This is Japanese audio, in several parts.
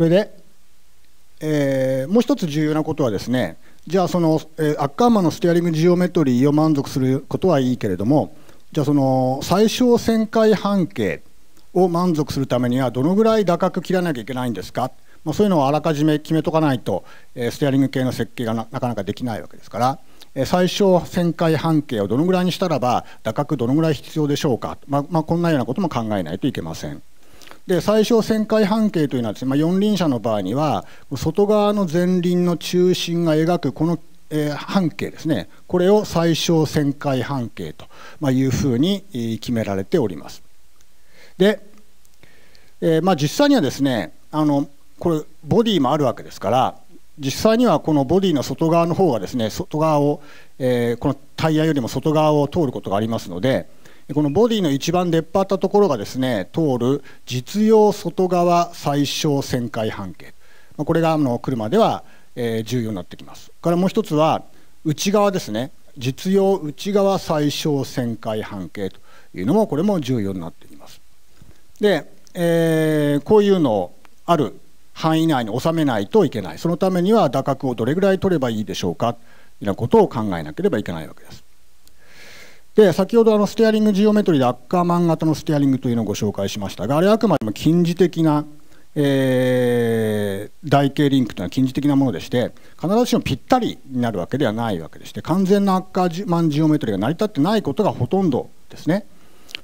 それで、えー、もう一つ重要なことはですねじゃあその、えー、アッカーマンのステアリングジオメトリーを満足することはいいけれどもじゃあその最小旋回半径を満足するためにはどのぐらい打角切らなきゃいけないんですか、まあ、そういうのをあらかじめ決めとかないと、えー、ステアリング系の設計がなかなかできないわけですから、え、最小旋回半径をどのぐらいにしたらば打角どのぐらい必要でしょうか、まあ、まあ、こんなようなことも考えないといけません。で最小旋回半径というのはですね、まあ、四輪車の場合には外側の前輪の中心が描くこのえー、半径ですねこれを最小旋回半径というふうに決められております。で、えー、まあ、実際にはですねあのこれボディもあるわけですから実際にはこのボディの外側の方がですね外側を、えー、このタイヤよりも外側を通ることがありますのでこのボディの一番出っ張ったところがですね通る実用外側最小旋回半径。これがあの車では重要になってきます。からもう一つは内側ですね。実用内側最小旋回半径というのもこれも重要になってきます。で、えー、こういうのをある範囲内に収めないといけない。そのためには打角をどれぐらい取ればいいでしょうか。というようなことを考えなければいけないわけです。で先ほどあのステアリングジオメトリでアッカーマン型のステアリングというのをご紹介しましたがあれはあくまでも近似的なえー、台形リンクというのは近似的なものでして必ずしもぴったりになるわけではないわけでして完全なアッカーマンジオメトリが成り立ってないことがほとんどですね。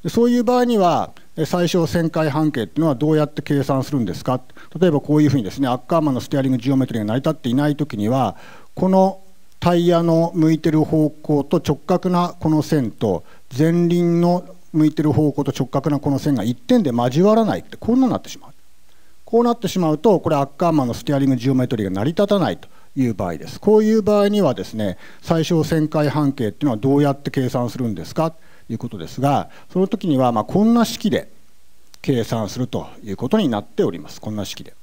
でそういう場合には最小旋回半径っていうのはどうやって計算するんですか？例えばこういうふうにですねアッカーマンのステアリングジオメトリが成り立っていない時にはこのタイヤの向いてる方向と直角なこの線と前輪の向いてる方向と直角なこの線が一点で交わらないってこんなになってしまう。こうなってしまうとこれアッカーマンのステアリングジオメトリーが成り立たないという場合ですこういう場合にはですね最小旋回半径っていうのはどうやって計算するんですかということですがその時にはまこんな式で計算するということになっておりますこんな式で。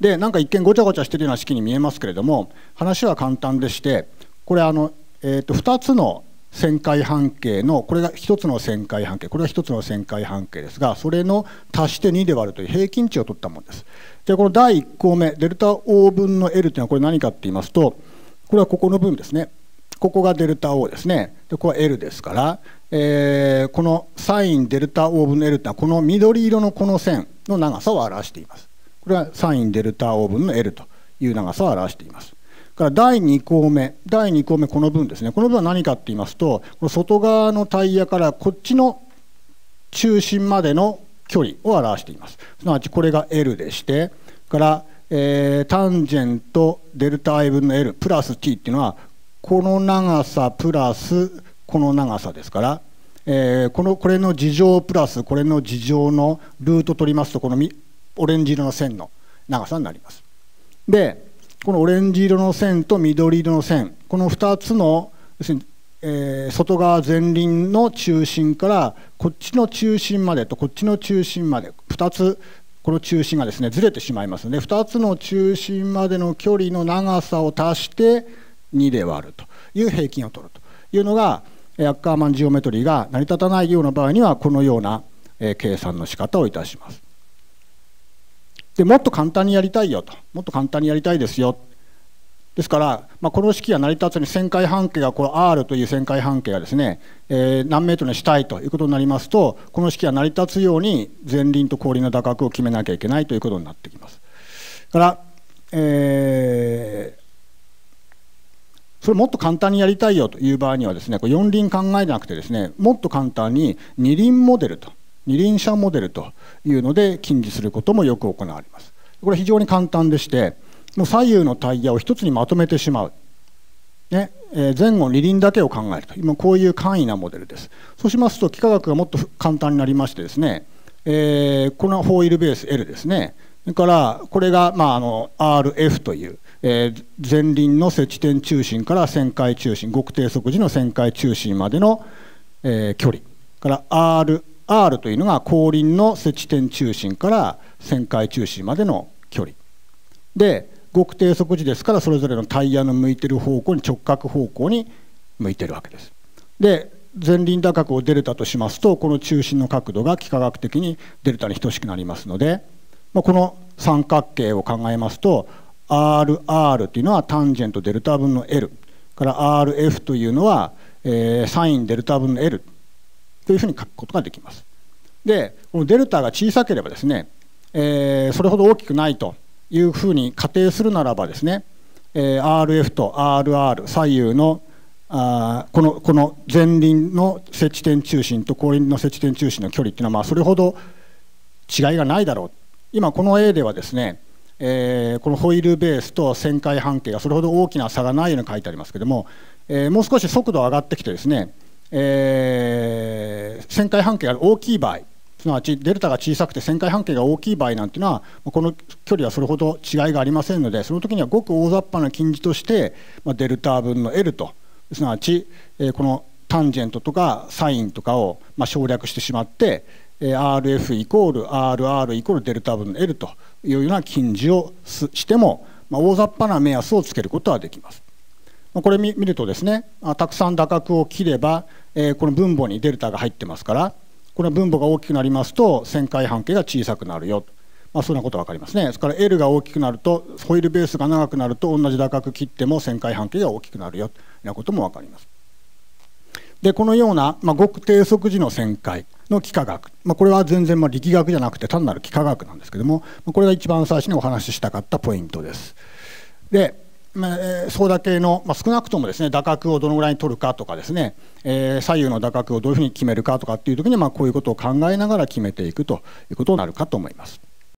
でなんか一見ごちゃごちゃしてるような式に見えますけれども話は簡単でしてこれあの、えー、と2つの旋回半径のこれが1つの旋回半径これが1つの旋回半径ですがそれの足して2で割るという平均値を取ったものです。でこの第1項目デルタ O 分の L というのはこれ何かって言いますとこれはここの分ですねここがデルタ O ですねでここは L ですから、えー、このサインデルタ O 分の L ってのはこの緑色のこの線の長さを表しています。これはサインデルタ O 分の L という長さを表しています。から第2項目第2項目この分ですねこの分は何かって言いますとこの外側のタイヤからこっちの中心までの距離を表していますすなわちこれが L でしてから、えー、タンジェントデルタ i 分の L プラス t っていうのはこの長さプラスこの長さですから、えー、このこれの事乗プラスこれの事乗のルート取りますとこのオレンジ色の線の長さになります。でこのオレンジ色の線と緑色の線この2つの要するに、えー、外側前輪の中心からこっちの中心までとこっちの中心まで2つこの中心がですねずれてしまいますので2つの中心までの距離の長さを足して2で割るという平均を取るというのがアッカーマンジオメトリーが成り立たないような場合にはこのような計算の仕方をいたします。でもっと簡単にやりたいよともっと簡単にやりたいですよですから、まあ、この式が成り立つに旋回半径がこの R という旋回半径がですね、えー、何メートルにしたいということになりますとこの式が成り立つように前輪と後輪の打角を決めなきゃいけないということになってきます。から、えー、それもっと簡単にやりたいよという場合にはですねこれ4輪考えなくてですねもっと簡単に2輪モデルと二輪車モデルというので禁じすることもよく行われます。これ非常に簡単でしてもう左右のタイヤを一つにまとめてしまう。ねえ前後二輪だけを考えると今こういう簡易なモデルです。そうしますと幾何学がもっと簡単になりましてですね、えー、このホイールベース L ですねそれからこれが、まあ、あの RF という、え、前輪の接地点中心から旋回中心極低速時の旋回中心までの、えー、距離から R R というのが後輪の接地点中心から旋回中心までの距離で極低速時ですからそれぞれのタイヤの向いてる方向に直角方向に向いてるわけです。で前輪打角をデルタとしますとこの中心の角度が幾何学的にデルタに等しくなりますのでまあ、この三角形を考えますと RR というのはタンジェントデルタ分の L から RF というのは、えー、サインデルタ分の L というふうに書くことができます。でこのデルタが小さければですね、えー、それほど大きくないというふうに仮定するならばですね、えー、RF と RR 左右のあこのこの前輪の接地点中心と後輪の接地点中心の距離っていうのはまあそれほど違いがないだろう今この A ではですね、えー、このホイールベースと旋回半径がそれほど大きな差がないように書いてありますけども、えー、もう少し速度上がってきてですね、えー、旋回半径が大きい場合すなわちデルタが小さくて旋回半径が大きい場合なんていうのはこの距離はそれほど違いがありませんのでその時にはごく大雑把な近似として、まあ、デルタ分の L とすなわち、えこのタンジェントとかサインとかを、まあ省略してしまって、え RF イコール RR イコールデルタ分の L というような近似をしても、まあ大雑把な目安をつけることはできます。これ見るとですねたくさん打角を切れば、えこの分母にデルタが入ってますからこの分母が大きくなりますと旋回半径が小さくなるよ。まあ、そんなこと分かりますね。ですから L が大きくなるとホイールベースが長くなると同じ打角切っても旋回半径が大きくなるよ。というようなことも分かります。でこのような、まあ、ごく低速時の旋回の幾何学、まあ、これは全然まあ力学じゃなくて単なる幾何学なんですけどもこれが一番最初にお話ししたかったポイントです。でまあ、そうだけの、まあ、少なくともですね打角をどのぐらいに取るかとかですね、えー、左右の打角をどういうふうに決めるかとかっていう時に、まあ、こういうことを考えながら決めていくということになるかと思います。